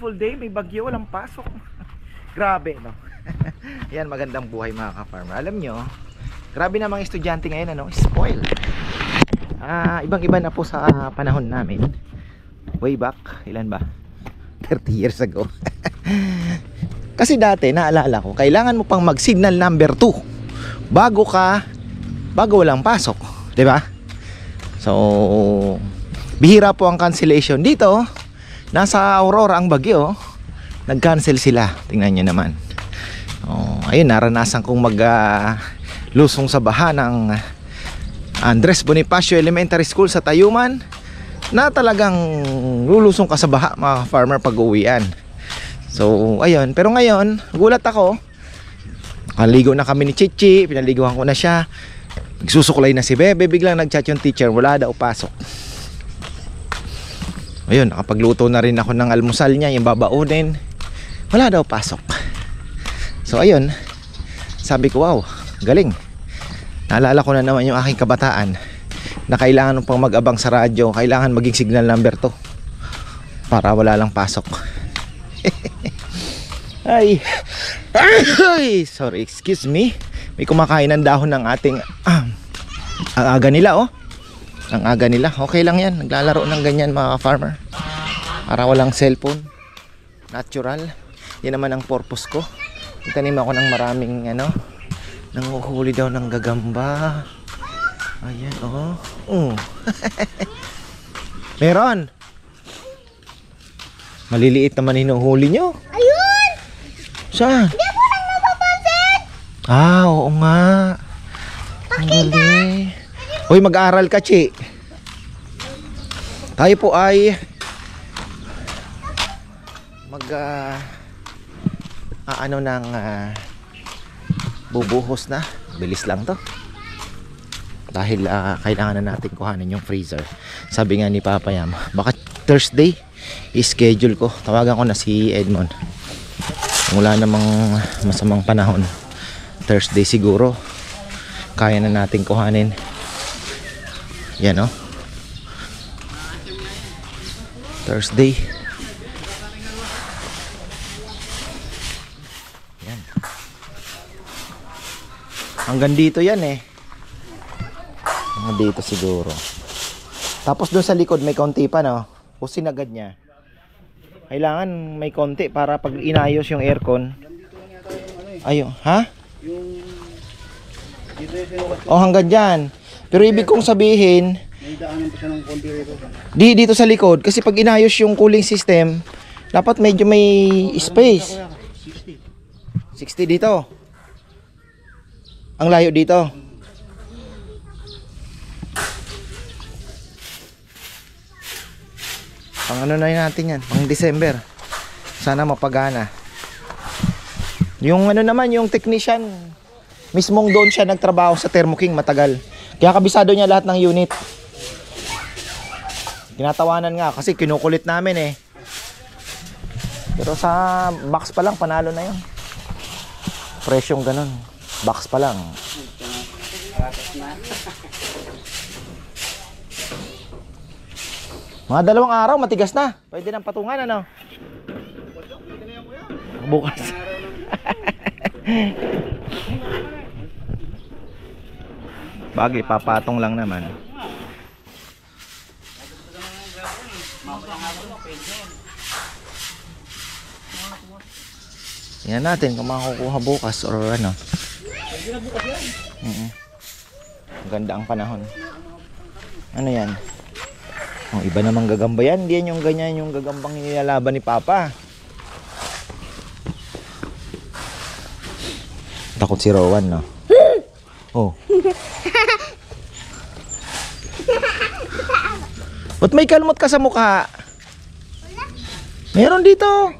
beautiful day, may bagyo, walang pasok. grabe, no? Yan, magandang buhay mga ka-farmer. Alam nyo, grabe na mga estudyante ngayon, ano? Spoil. Ah, ibang-iba na po sa panahon namin. Way back, ilan ba? 30 years ago. Kasi dati, naalala ko, kailangan mo pang mag-signal number 2 bago ka, bago walang pasok. ba? So, bihira po ang cancellation dito. Nasa Aurora ang bagyo. Nag-cancel sila. Tingnan nyo naman. Oh, ayun, naranasan kong mag ah, lusong sa baha ng Andres Bonifacio Elementary School sa Tayuman na talagang lulusong ka sa baha mga farmer pag uwian. So, ayun. Pero ngayon, gulat ako. Nakaligo na kami ni Chichi. Pinaliguan ko na siya. Nagsusuklay na si Bebe. Biglang nagchat yung teacher. Wala daw pasok. Ayun, nakapagluto na rin ako ng almusal niya. Yung babaunin. Wala daw pasok. So, ayun. Sabi ko, wow, galing. Naalala ko na naman yung aking kabataan na kailangan pang mag-abang sa radyo. Kailangan maging signal number to para wala lang pasok. Ay. Ay, sorry, excuse me. May kumakain ng dahon ng ating ah, aga nila oh. Ang aga nila. Okay lang 'yan. Naglalaro ng ganyan mga farmer. Para walang cellphone. Natural. Yan naman ang purpose ko. Tanim ako ng maraming ano, nanguhuli daw ng gagamba. Ayan oh. Oh. Meron. Maliliit naman hinuhuli nyo. Ayun! Saan? Hindi mo lang napapansin! Ah, oo nga. Galing. Uy, mag-aaral ka, Chi. Tayo po ay mag ah, ano ng ah, bubuhos na. Bilis lang to. Dahil ah, kailangan na natin kuhanin yung freezer. Sabi nga ni Papa Yam, baka Thursday i-schedule ko. Tawagan ko na si Edmond. Wala namang masamang panahon. Thursday siguro. Kaya na natin kuhanin. Yan oh. Thursday. Yan. Hanggang dito yan eh. Hanggang dito siguro. Tapos doon sa likod may konti pa no. Pusin agad niya. Kailangan may konti para pag inayos yung aircon. Ayo, ha? Oh, hanggang dyan. Pero ibig kong sabihin, May daanan pa siya ng konti di dito sa likod kasi pag inayos yung cooling system, dapat medyo may space. 60 dito. Ang layo dito. Pang ano na natin yan? Pang December. Sana mapagana. Yung ano naman, yung technician, mismong doon siya nagtrabaho sa Thermo King matagal. Kaya kabisado niya lahat ng unit. Tinatawanan nga kasi kinukulit namin eh. Pero sa box pa lang panalo na 'yon. Presyong ganun. Box pa lang. Mga dalawang araw matigas na. Pwede nang patungan ano. Bukas. Bagay, papatong lang naman. Tingnan natin kung makukuha bukas or ano. Mm Ganda ang panahon. Ano yan? Oh, iba namang gagamba yan. Hindi yan yung ganyan yung gagambang nilalaban ni Papa. Takot si Rowan, no? Oh. Ba't may kalmot ka sa mukha? Meron dito.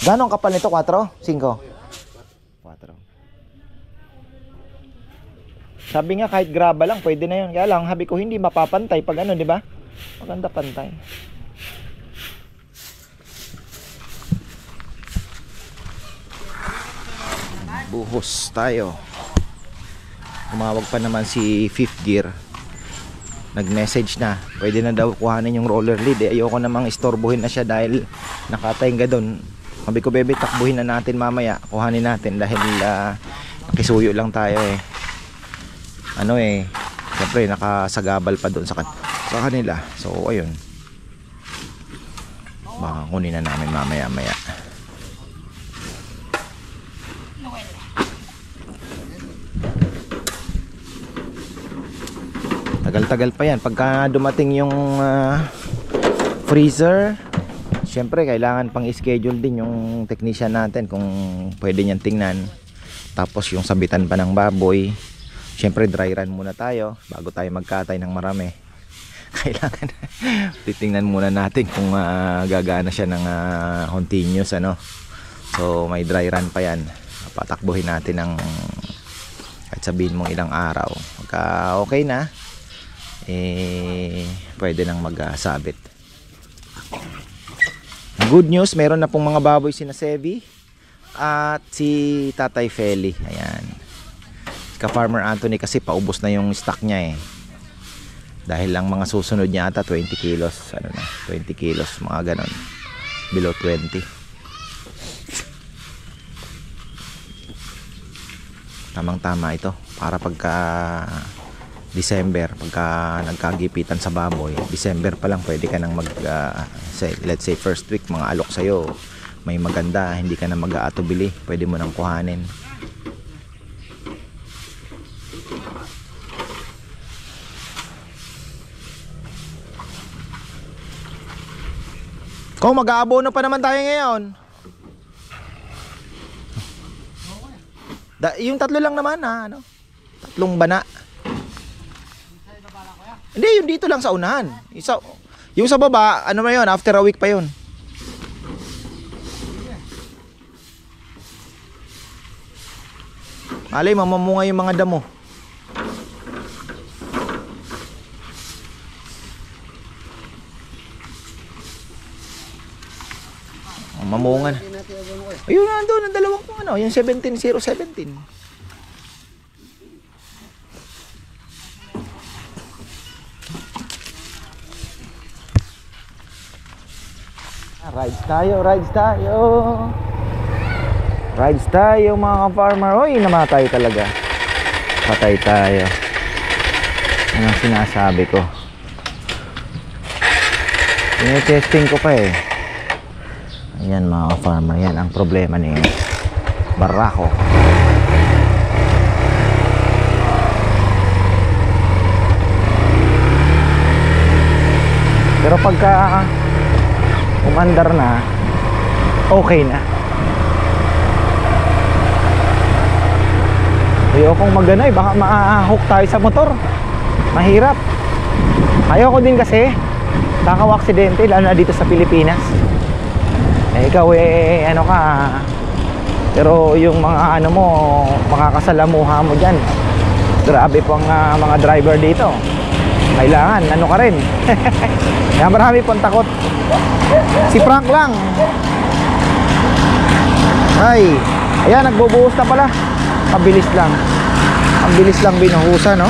Gaano ang kapal nito? 4? 5? 4. Sabi nga kahit graba lang, pwede na yun. Kaya lang, habi ko hindi mapapantay pag ano, di ba? Maganda pantay. Buhos tayo. Tumawag pa naman si fifth gear. Nag-message na. Pwede na daw kuhanin yung roller lead. Eh, ayoko namang istorbohin na siya dahil nakatainga doon. Sabi ko, bebe, takbuhin na natin mamaya. Kuhanin natin dahil uh, nakisuyo lang tayo eh. Ano eh, siyempre nakasagabal pa doon sa, kan sa kanila. So, ayun. Baka na namin mamaya-maya. Tagal-tagal pa yan. Pagka dumating yung ah, freezer, syempre kailangan pang schedule din yung technician natin kung pwede niyan tingnan. Tapos yung sabitan pa ng baboy, syempre dry run muna tayo bago tayo magkatay ng marami. Kailangan titingnan muna natin kung ah, gagana siya ng ah, continuous ano. So may dry run pa yan. Patakbuhin natin ng kahit sabihin mong ilang araw. Pagka okay na, eh pwede nang magsabit. Good news, meron na pong mga baboy si Sevi at si Tatay Feli. Ayan. Ka Farmer Anthony kasi paubos na yung stock niya eh. Dahil lang mga susunod niya ata 20 kilos, ano na, 20 kilos, mga ganon. Below 20. Tamang tama ito para pagka December pagka nagkagipitan sa baboy December pa lang pwede ka nang mag ah, say, let's say first week mga alok sa'yo may maganda hindi ka na mag-aatubili pwede mo nang kuhanin kung mag-aabono pa naman tayo ngayon da, yung tatlo lang naman ha ano? tatlong bana hindi, yung dito lang sa unahan. Yung sa, yung sa baba, ano na yun, after a week pa yun. Malay, mamamunga yung mga damo. Mamunga na. Ayun, nandun, ang dalawang kung ano, yung 17017. Rides tayo, rides tayo. Rides tayo mga farmer. Uy, namatay talaga. Patay tayo. Yan ang sinasabi ko. Tinetesting ko pa eh. Ayan mga farmer, yan ang problema ni Barako. Pero pagka umandar na okay na. Ayokong maganoy baka ma-hook tayo sa motor. Mahirap. Ayoko din kasi baka aksidente lalo na dito sa Pilipinas. Eh ikaw eh ano ka pero yung mga ano mo makakasalamuha mo dyan. Grabe po ang ah, mga driver dito kailangan ano ka rin kaya marami pong takot Si Frank lang. Ay, ayan nagbubuhos na pala. Pabilis lang. Ang bilis lang binuhusan, no?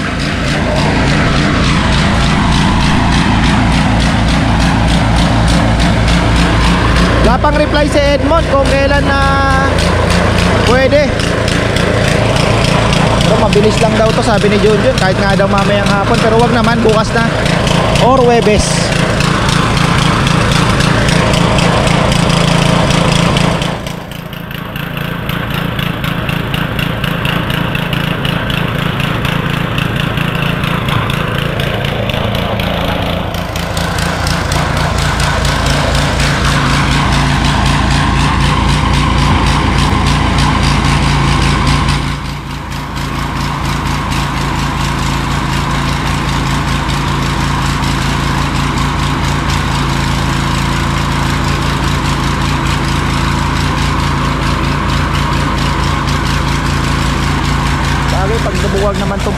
Wala reply si Edmond kung kailan na pwede. Pero mabilis lang daw to sabi ni Junjun kahit nga daw mamayang hapon pero wag naman bukas na or Webes.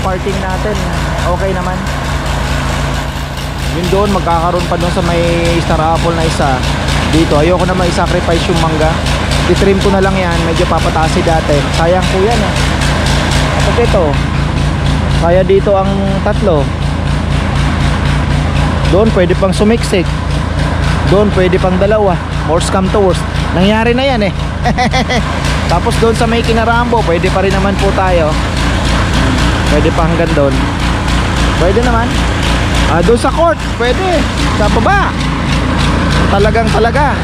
Parking natin. Okay naman. Yun doon, magkakaroon pa doon sa may star apple na isa. Dito, ayoko na mai-sacrifice yung mangga. Ditrim ko na lang yan, medyo papatasi dati. Sayang po yan eh. At ito, kaya dito ang tatlo. Doon pwede pang sumiksik. Doon pwede pang dalawa. Worst come to worst. Nangyari na yan eh. Tapos doon sa may kinarambo, pwede pa rin naman po tayo. Pwede pa hanggang doon. Pwede naman. Ah, doon sa court, pwede. Sa baba. Talagang talaga.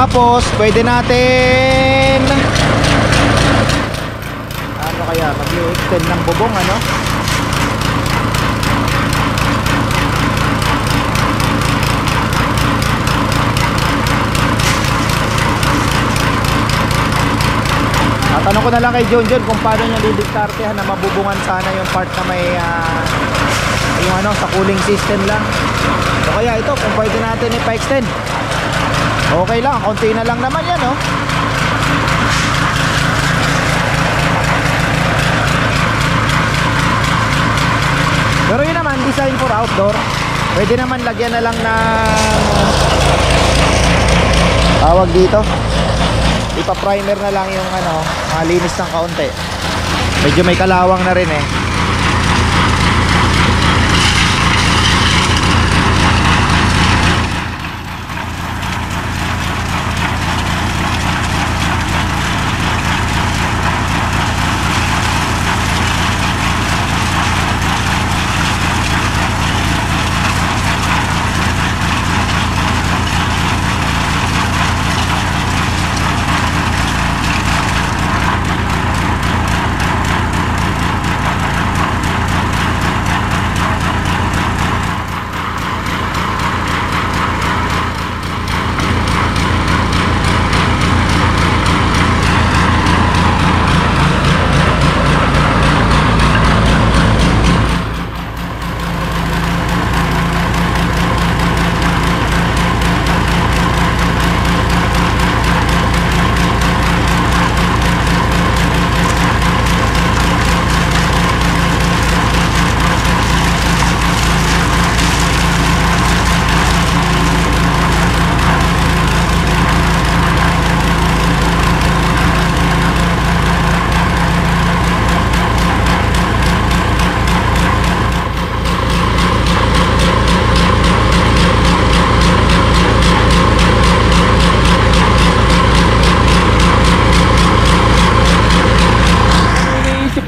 Tapos, pwede natin ano kaya, mag-extend ng bubong, ano? At tanong ko na lang kay John John kung paano niya didiktartehan na mabubungan sana yung part na may ah, yung ano, sa cooling system lang. So kaya ito, kung pwede natin ipa-extend. Okay lang, konti na lang naman yan, oh. Pero yun naman, design for outdoor. Pwede naman lagyan na lang ng tawag dito. Ipa-primer na lang yung ano, malinis ng kaunti. Medyo may kalawang na rin eh.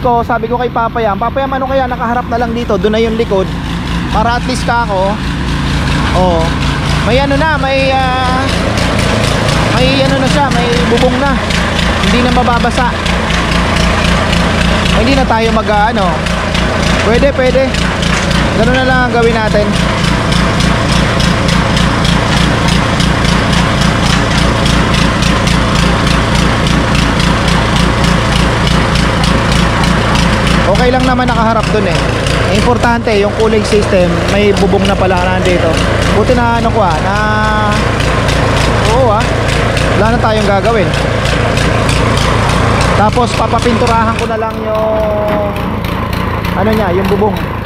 Ko, sabi ko kay Papayam, Papayam ano kaya nakaharap na lang dito, doon na yung likod. Para at least ka ako. Oh. May ano na, may ah, may ano na siya, may bubong na. Hindi na mababasa. Hindi na tayo mag ah, ano. Pwede, pwede. Ganun na lang ang gawin natin. Okay lang naman nakaharap dun eh. Importante, yung cooling system, may bubong na pala nandito. Buti na ano ko ah, na... Oo ah, wala na tayong gagawin. Tapos papapinturahan ko na lang yung... Ano niya, yung bubong.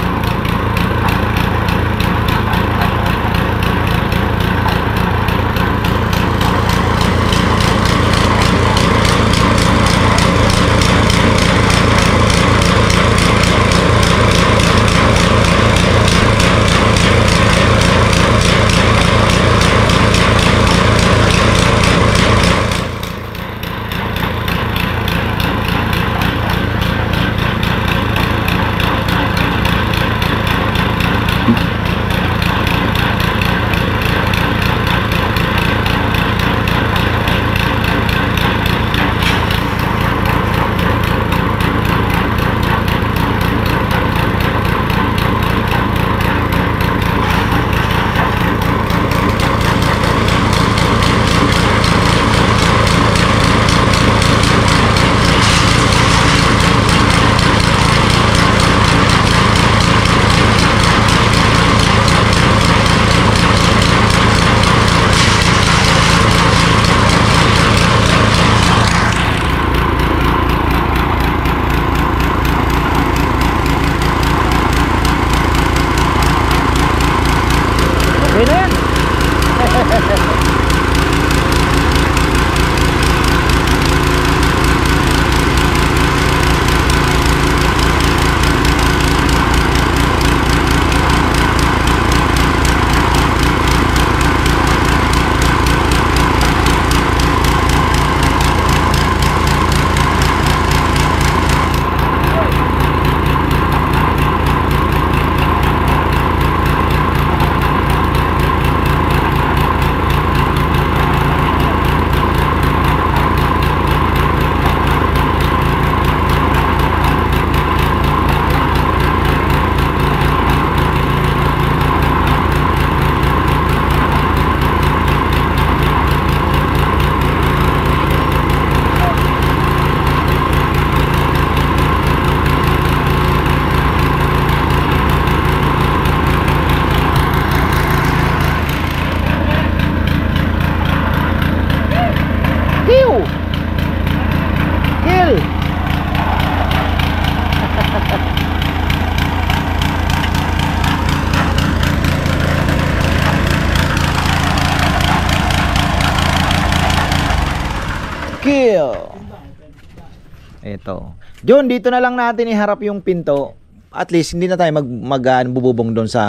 John, dito na lang natin iharap yung pinto. At least hindi na tayo mag, mag ano, bububong doon sa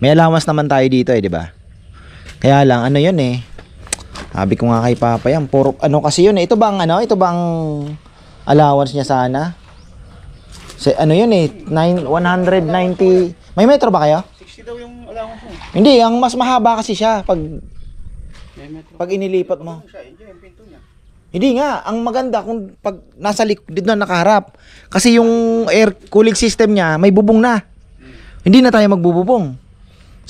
may allowance naman tayo dito eh, di ba? Kaya lang ano 'yun eh. Sabi ko nga kay Papa yan, puro, ano kasi yun eh. Ito bang ano, ito bang allowance niya sana? Sa, ano yun eh, nine- 190, may metro ba kayo? 60 daw yung allowance. Hindi, ang mas mahaba kasi siya pag, May metro. pag inilipat mo. Siya, yun yung pinto niya. Hindi nga, ang maganda kung pag nasa likod na nakaharap. Kasi yung air cooling system niya, may bubong na. Hindi na tayo magbububong.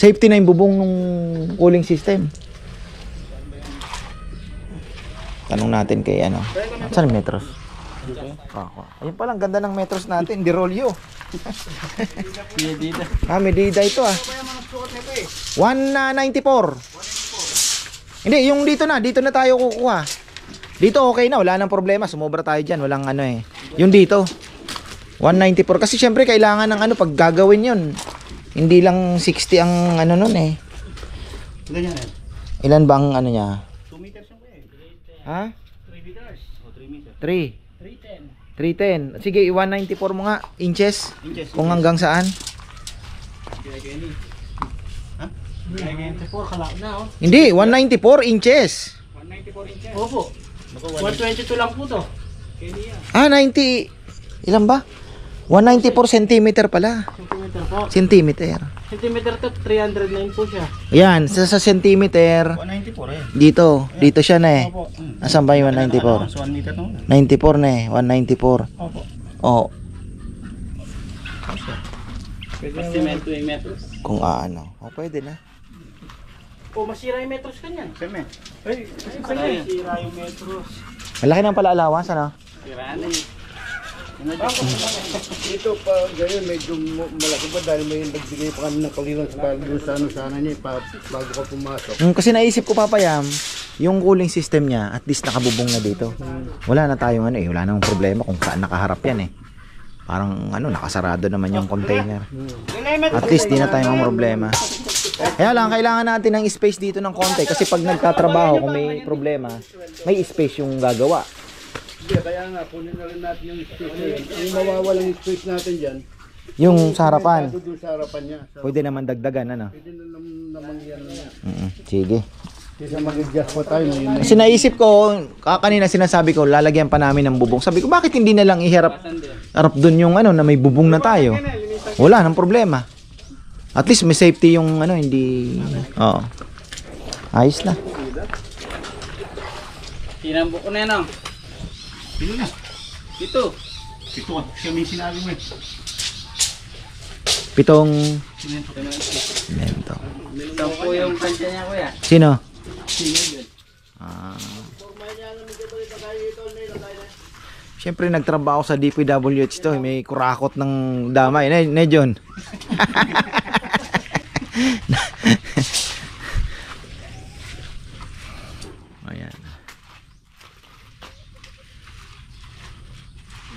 Safety na yung bubong ng cooling system. Tanong natin kay ano. Saan yung metros? Ako. Ayun pala, ang ganda ng metros natin. Di rolyo. Medida. Ah, Medida ito ah. Kaya mga sukat nito eh. 194. Hindi, yung dito na, dito na tayo kukuha. Dito okay na, wala nang problema. Sumobra tayo dyan, walang ano eh. Yung dito, 194. Kasi syempre kailangan ng ano, pag gagawin yun. Hindi lang 60 ang ano nun eh. Ganyan eh. Ilan bang ano niya? 2 meters yung eh. Ha? 3 meters. O 3 meters. 3. 310. 310. Sige, 194 mo nga, inches. Inches. Kung hanggang saan. Ha? Kaya kaya 4 kalak na oh. Hindi, 194 inches. 194 inches. Opo. 122 lang po to. Ah, 90. Ilan ba? 194 centimeter pala. Centimeter po. Centimeter. Centimeter to 309 po siya. Yan, sa, sa centimeter. 194 eh. Dito, dito siya na eh. Opo. Mm. Nasaan ba yung 194? 1 meter no. 94 na eh, 194. Opo. Oh, 2 meters. kung aano. Oh, pwede na. O masira yung metros kanyan. Seme. Ay, kanya sira yung metros. Malaki ng pala allowance, ano? Sira na eh. Dito pa ganyan medyo malaki pa dahil may nagbigay pa kami ng clearance para doon sa ano sana niya pa, bago ka pumasok. Mm, kasi naisip ko papayam, yung cooling system niya, at least nakabubong na dito. Wala na tayong ano eh, wala namang problema kung saan nakaharap yan eh. Parang ano, nakasarado naman yung container. At least di na tayo mga problema. Kaya lang, kailangan natin ng space dito ng konti kasi pag nagtatrabaho, kung may problema, may space yung gagawa. Hindi, kaya nga kunin na rin natin yung space na yan. Yung mawawalang space natin dyan, Yung sa harapan, doon sa harapan niya. Sa, pwede naman dagdagan ano. pwede na naman, naman yan. Mm, sige. Kaysa mag-adjust pa tayo na yun. Kasi naisip ko, ka- kanina sinasabi ko, lalagyan pa namin ng bubong. Sabi ko, bakit hindi na lang iharap harap dun yung ano, na may bubong na tayo? Wala nang problema. At least may safety yung ano, hindi... Oo. Ayos na. Tinambo ko na yan oh. Pino na? Ito. Ito. Siya may sinabi mo eh. Pitong... Mento. Sampo yung kanya niya kuya. Sino? Ah. Siyempre nagtrabaho sa DPWH to, may kurakot ng damay, ne, ne John. Ayan.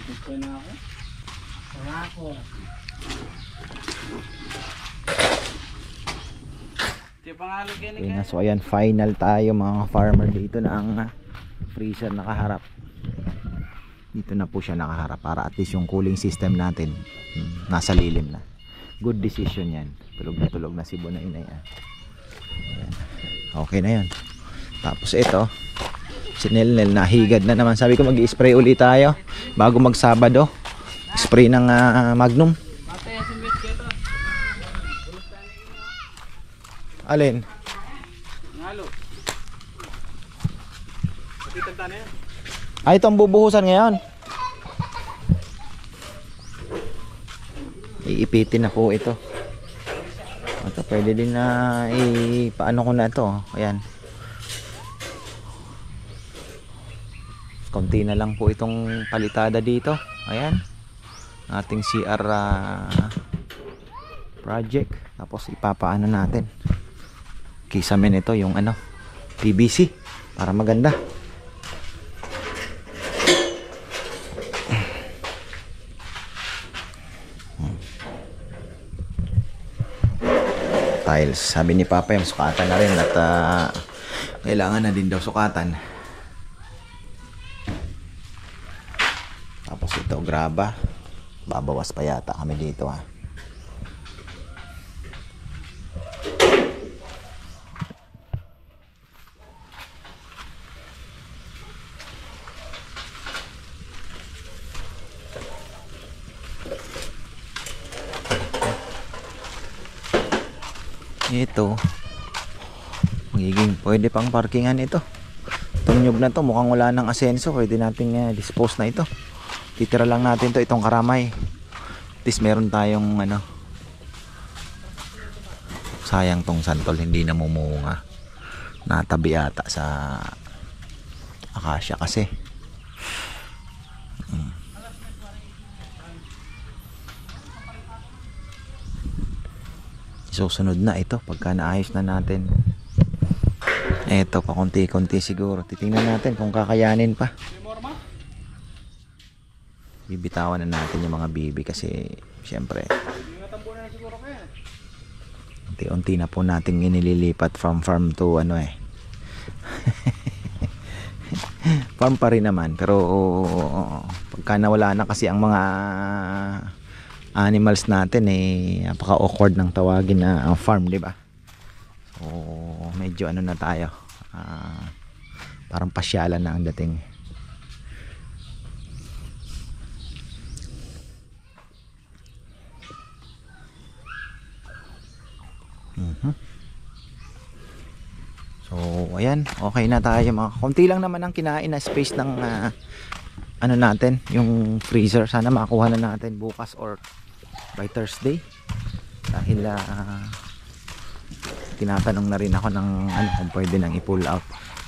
Gusto na ako. Okay na, so ayan, final tayo mga farmer dito na ang ah, freezer nakaharap. Dito na po siya nakaharap para at least yung cooling system natin hmm, nasa lilim na. Good decision yan. Tulog na tulog na si Bunay na yan. Ayan. Okay na yan. Tapos ito, si Nelnel nahigad na naman. Sabi ko mag-spray ulit tayo bago magsabado. Spray ng ah, Magnum. Alin? Ngalo. Ah, ito ang bubuhusan ngayon. Iipitin na po ito. Ito, pwede din na i paano ko na ito. Ayan. Konti na lang po itong palitada dito. Ayan. Ating CR ah, project. Tapos ipapaano natin. Kisamin ito yung ano, PVC para maganda. Tiles. Sabi ni Papa yung sukatan na rin at ah, kailangan na din daw sukatan. Tapos ito, graba. Babawas pa yata kami dito ha. Ito. Magiging pwede pang parkingan ito. Itong nyug na to mukhang wala ng asenso. Pwede nating eh, dispose na ito. Titira lang natin to itong karamay. At least meron tayong ano. Sayang tong santol hindi namumunga. Natabi ata sa akasya kasi. Susunod na ito pagka naayos na natin. Eto pa konti-konti siguro. Titingnan natin kung kakayanin pa. Bibitawan na natin yung mga bibi kasi syempre unti-unti na po natin inililipat from farm to ano eh. Farm pa rin naman pero pagka nawala na kasi ang mga animals natin eh napaka awkward ng tawagin na ang farm di ba so medyo ano na tayo ah, parang pasyalan na ang dating Mhm. So, ayan, okay na tayo mga. Konti lang naman ang kinain na space ng ah, ano natin, yung freezer. Sana makuha na natin bukas or by Thursday. Dahil ah, tinatanong na rin ako ng ano kung pwede nang i-pull out.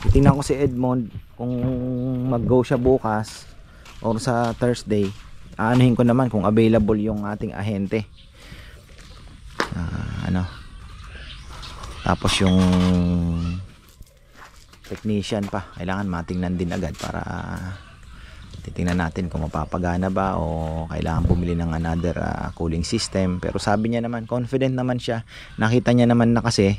Titingnan ko si Edmond kung mag-go siya bukas or sa Thursday. Aanuhin ko naman kung available yung ating ahente. Ah, ano. Tapos yung technician pa. Kailangan matingnan din agad para titingnan natin kung mapapagana ba o kailangan bumili ng another ah, cooling system. Pero sabi niya naman confident naman siya. Nakita niya naman na kasi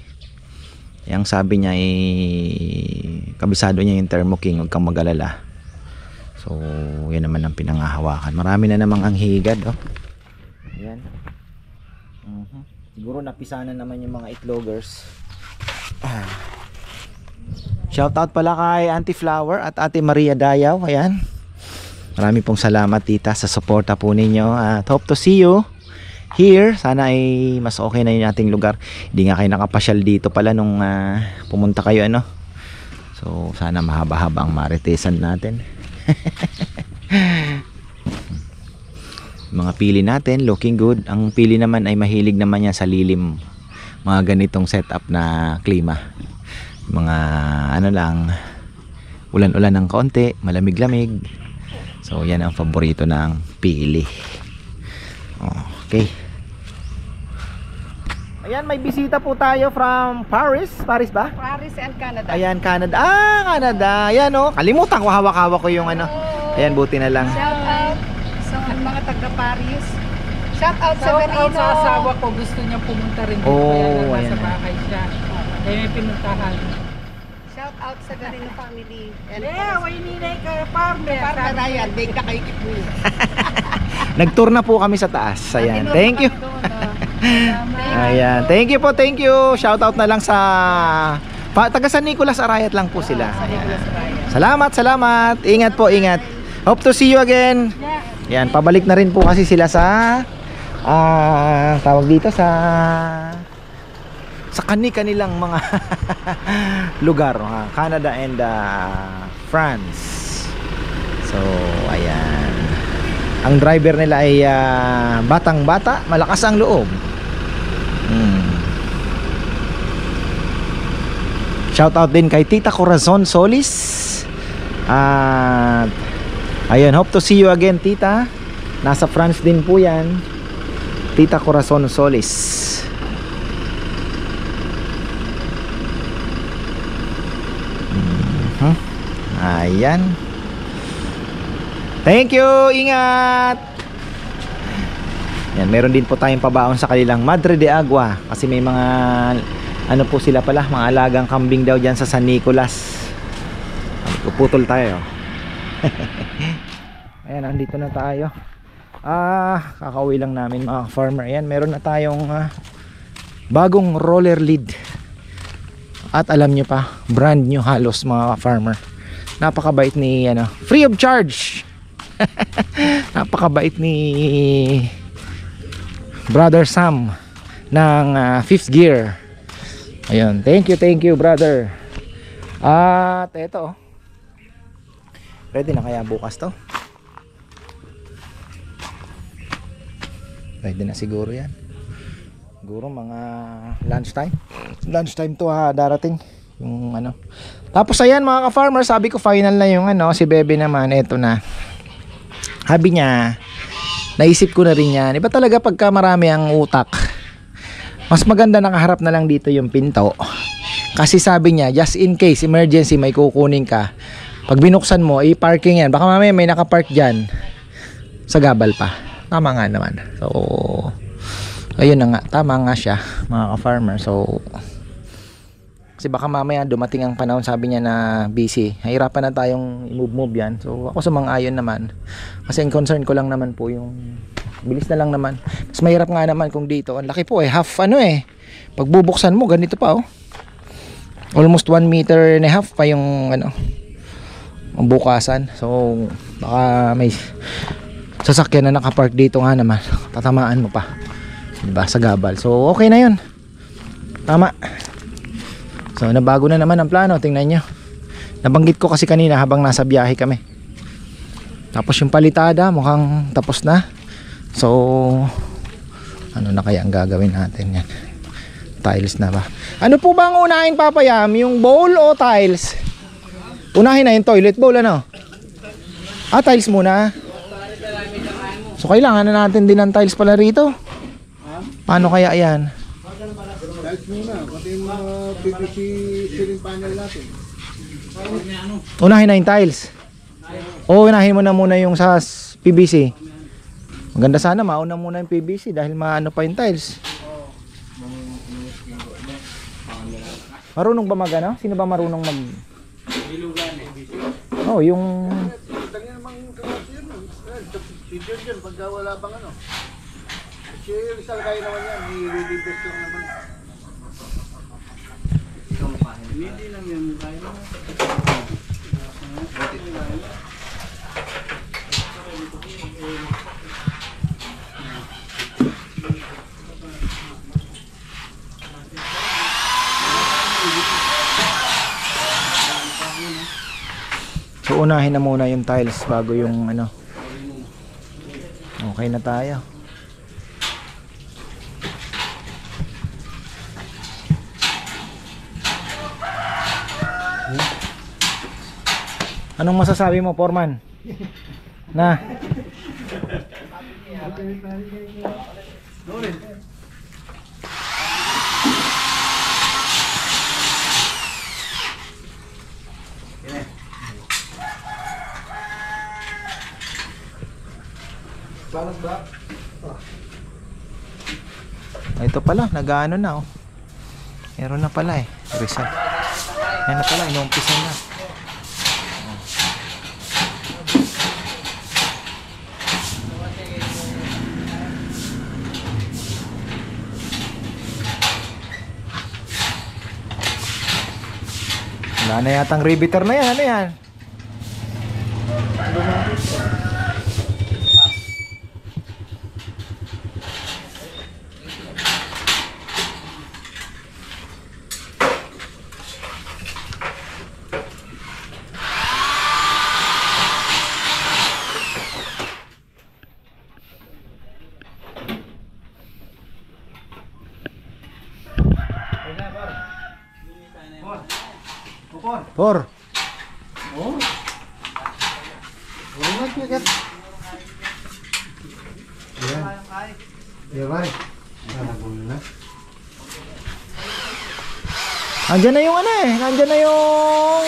yung sabi niya eh, kabisado niya yung Thermo King huwag kang magalala. So yan naman ang pinangahawakan. Marami na namang ang higad oh. yan Mhm. siguro napisanan naman yung mga itlogers. Ah. shout out pala kay Auntie Flower at Ate Maria Dayaw. Ayan Marami pong salamat tita sa suporta po ninyo at hope to see you here. Sana ay mas okay na yung ating lugar. Hindi nga kayo nakapasyal dito pala nung ah, pumunta kayo ano. So sana mahaba-haba ang maritesan natin. mga pili natin looking good. Ang pili naman ay mahilig naman yan sa lilim. Mga ganitong setup na klima. Mga ano lang ulan-ulan ng kaunti, malamig-lamig. So yan ang paborito ng pili. Okay. Ayan, may bisita po tayo from Paris. Paris ba? Paris and Canada. Ayan, Canada. Ah, Canada. Ayan oh. Kalimutan ko hawak-hawak ko yung ano. Ayan, buti na lang. Shout out sa mga taga Paris. Shout out sa Shout out sa asawa ko, gusto niya pumunta rin dito, Oh, kaya ayan nasa na. bahay siya. Eh, may pinuntahan. Out sa Garino family. And Eh, way ninay ka, farmer. para na yan, di ka kayo mo. Nag-tour na po kami sa taas. Ayan. Thank you. Ayan. Thank you po, thank you. Shout out na lang sa pa, taga San Nicolas Arayat lang po sila. Ayan. Salamat, salamat. Ingat po, ingat. Hope to see you again. Yan, pabalik na rin po kasi sila sa ah tawag dito sa sa kani-kanilang mga lugar, mga Canada and ah, France. So, ayan. Ang driver nila ay ah, batang-bata, malakas ang loob. Hmm. Shout out din kay Tita Corazon Solis. At ayun, hope to see you again, Tita. Nasa France din po 'yan. Tita Corazon Solis. Ayan. Thank you. Ingat. Yan, meron din po tayong pabaon sa kanilang Madre de Agua kasi may mga ano po sila pala, mga alagang kambing daw diyan sa San Nicolas. Puputol tayo. Ayan, andito na tayo. Ah, kakauwi lang namin mga farmer. Ayan, meron na tayong ah, bagong roller lead. At alam nyo pa, brand new halos mga farmer. Napakabait ni ano, free of charge. Napakabait ni Brother Sam ng ah, fifth gear. Ayun, thank you, thank you, brother. At eto. oh. Ready na kaya bukas to? Ready na siguro yan. Siguro mga lunchtime. Lunchtime to ha, darating. Yung ano. Tapos ayan mga ka-farmer, sabi ko final na yung ano, si Bebe naman, eto na. Sabi niya, naisip ko na rin yan. Iba talaga pagka marami ang utak. Mas maganda nakaharap na lang dito yung pinto. Kasi sabi niya, just in case, emergency, may kukunin ka. Pag binuksan mo, i-parking yan. Baka mamaya may nakapark dyan. Sa gabal pa. Tama nga naman. So, ayun na nga. Tama nga siya, mga ka-farmer. So, kasi baka mamaya dumating ang panahon sabi niya na busy. Hahirapan na tayong i-move-move yan. So, ako sa mga ayon naman. Kasi ang concern ko lang naman po yung bilis na lang naman. Mas mahirap nga naman kung dito. Ang laki po eh. Half ano eh. Pag bubuksan mo, ganito pa oh. Almost 1 meter and a half pa yung ano bukasan. So, baka may sasakyan na nakapark dito nga naman. Tatamaan mo pa. 'Di ba Sa gabal. So, okay na 'yun. Tama. So, nabago na naman ang plano. Tingnan nyo. Nabanggit ko kasi kanina habang nasa biyahe kami. Tapos yung palitada, mukhang tapos na. So, ano na kaya ang gagawin natin yan? Tiles na ba? Ano po ba ang unahin papayam? Yung bowl o tiles? Unahin na yung toilet bowl ano? Ah, tiles muna. So kailangan na natin din ng tiles pala rito. Paano kaya yan? Tiles muna, pati yung mga PVC ceiling panel natin. Unahin na yung tiles. O unahin mo na muna yung sa PVC. Maganda sana mauna muna yung PVC dahil maano pa yung tiles. Marunong ba mag ano? Sino ba marunong mag Oh, yung. Video dyan, pagka wala bang ano. Si Rizal kaya naman yan, i-release lang naman. Hindi lang yan. Kaya So unahin na muna yung tiles bago yung ano. Okay na tayo. Anong masasabi mo, Foreman? Na? Ito pala, nag-ano na oh. Meron na pala eh. Rizal. Yan na pala, inumpisa na. Wala na yatang riveter na yan. Ano yan? Por. Oh. Wala na kikat. Yan. Yan ba? Nalagol na. Nandiyan na yung ano eh. Nandiyan na yung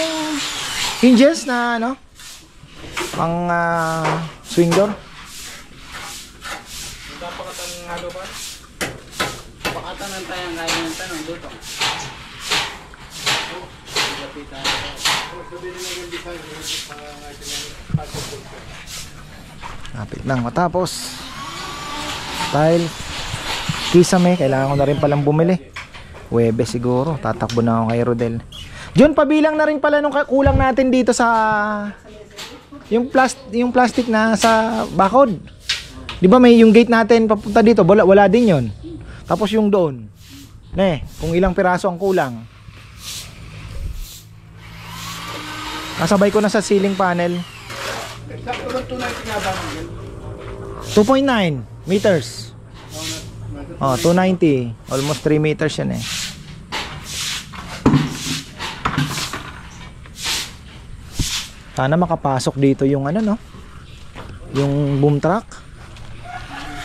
hinges na ano. Pang ah, swing door. Pakatanan tayo ang kaya ng tanong dito. Kapit lang matapos. Dahil kisame, kailangan ko na rin palang bumili. Webe siguro, tatakbo na ako kay Rodel. John, pabilang na rin pala nung kulang natin dito sa yung plast yung plastic na sa bakod. 'Di ba may yung gate natin papunta dito, wala, wala din 'yon. Tapos yung doon. Ne, kung ilang piraso ang kulang. Kasabay ko na sa ceiling panel. Sakto lang tunay tinabang yan. 2.9 meters. Oh, 290. Almost 3 meters yan eh. Sana makapasok dito yung ano no. Yung boom truck.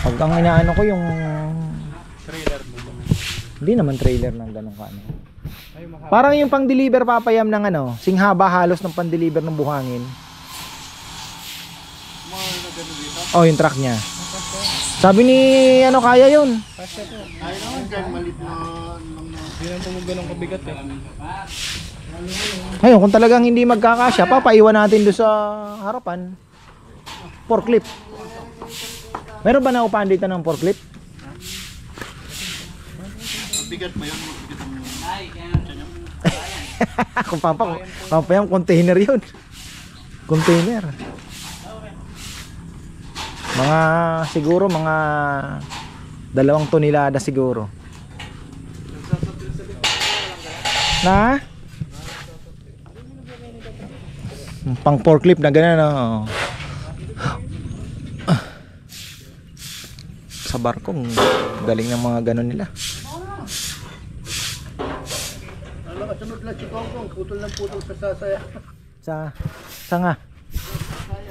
Pag ang inaano ko yung trailer Hindi naman trailer ng ganun ka ano. Parang yung pang-deliver papayam ng ano, singhaba halos ng pang-deliver ng buhangin. Oh, yung truck niya. Sabi ni ano kaya yun. Ay naman dyan, malit na... Ngayon, kung talagang hindi magkakasya, papaiwan natin doon sa harapan. Forklift. Meron ba naupahan dito ng forklift? Bigat mo yun. Bigat mo. kung papa, papayam, container yun. Container. Mga, siguro, mga dalawang tonelada siguro. Na? Pang forklift na ganun, oh. Sa barko, ang galing ng mga ganun nila. Sunod lang si Kongkong. Putol ng putol sa sasaya. Sa, sa nga.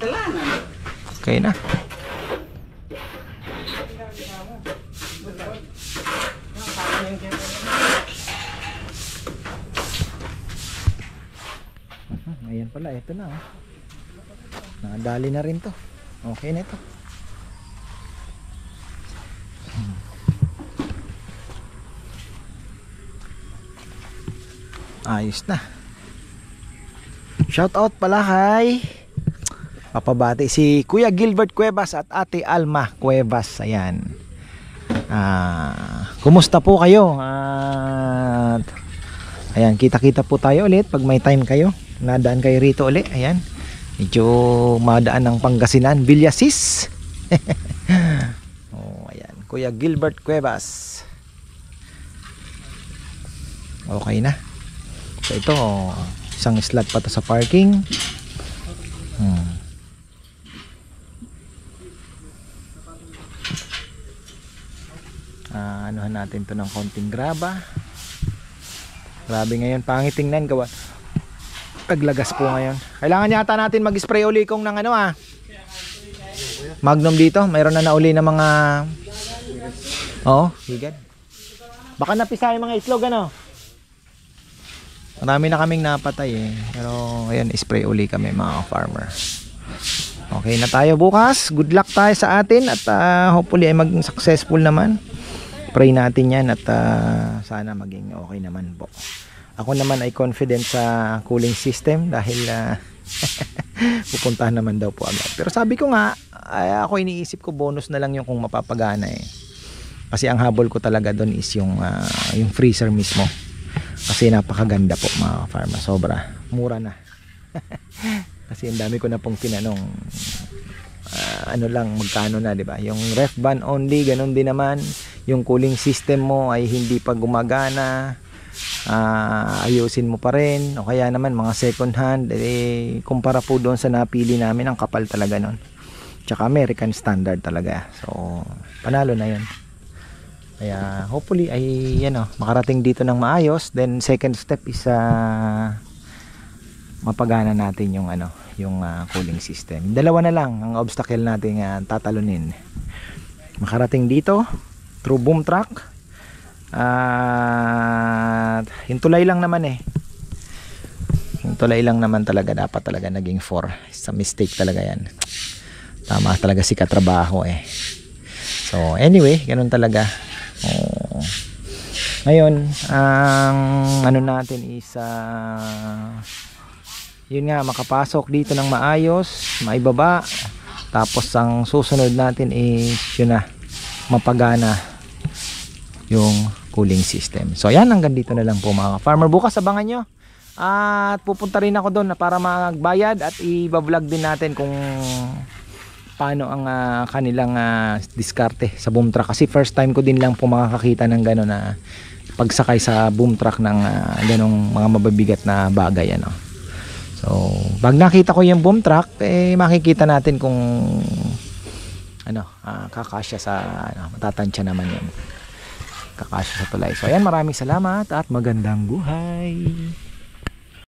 kasalanan. Okay na. Ayan pala, ito na. Oh. Nakadali na rin to. Okay na ito. Ayos na. Shout out pala kay Papabati si Kuya Gilbert Cuevas at Ate Alma Cuevas. Ayan. Ah, kumusta po kayo? At ayan, kita-kita po tayo ulit pag may time kayo. Nadaan kayo rito ulit. Ayan. Medyo madaan ng Pangasinan, Villasis. oh, ayan. Kuya Gilbert Cuevas. Okay na. So ito, isang slot pa sa parking. Hmm. Ah, anuhan natin to ng konting graba Grabe ngayon, pangit tingnan gawa. Taglagas po ngayon. Kailangan yata natin mag-spray uli kung ng ano ah. Magnum dito, mayroon na nauli na mga Oo, higad. Baka napisa yung mga itlog ano. Marami na kaming napatay eh. Pero ayan, spray uli kami mga farmer. Okay na tayo bukas. Good luck tayo sa atin at ah, hopefully ay maging successful naman. Pray natin yan at ah, sana maging okay naman po. Ako naman ay confident sa cooling system dahil ah, pupuntahan naman daw po agad. Pero sabi ko nga, ay, ako iniisip ko bonus na lang yung kung mapapagana eh. Kasi ang habol ko talaga doon is yung ah, yung freezer mismo. Kasi napakaganda po mga farmer. Sobra. Mura na. Kasi ang dami ko na pong tinanong ah, ano lang magkano na 'di ba? Yung ref ban only ganun din naman. Yung cooling system mo ay hindi pa gumagana. Ah, ayusin mo pa rin o kaya naman mga second hand eh kumpara po doon sa napili namin ang kapal talaga noon. Tsaka American standard talaga. So panalo na 'yon. Kaya hopefully ay yan oh, makarating dito ng maayos. Then second step is ah, mapagana natin yung ano, yung ah, cooling system. Dalawa na lang ang obstacle natin uh, tatalunin. Makarating dito through boom truck. At hintulay lang naman eh. Hintulay lang naman talaga dapat talaga naging 4. It's a mistake talaga yan. Tama talaga si katrabaho eh. So anyway, ganun talaga. Oh. Ngayon, ang ano natin is ah, yun nga makapasok dito ng maayos, maibaba. Tapos ang susunod natin is yun na mapagana yung cooling system. So yan hanggang dito na lang po mga farmer. Bukas abangan nyo. At pupunta rin ako doon para magbayad at i-vlog din natin kung paano ang ah, kanilang ah, diskarte sa boom truck kasi first time ko din lang po makakakita ng gano'n na pagsakay sa boom truck ng ah, ganong mga mababigat na bagay ano. So, pag nakita ko yung boom truck, eh makikita natin kung ano, ah, kakasya sa ano, matatansya naman yun. Kakasya sa tulay. So, ayan, maraming salamat at magandang buhay.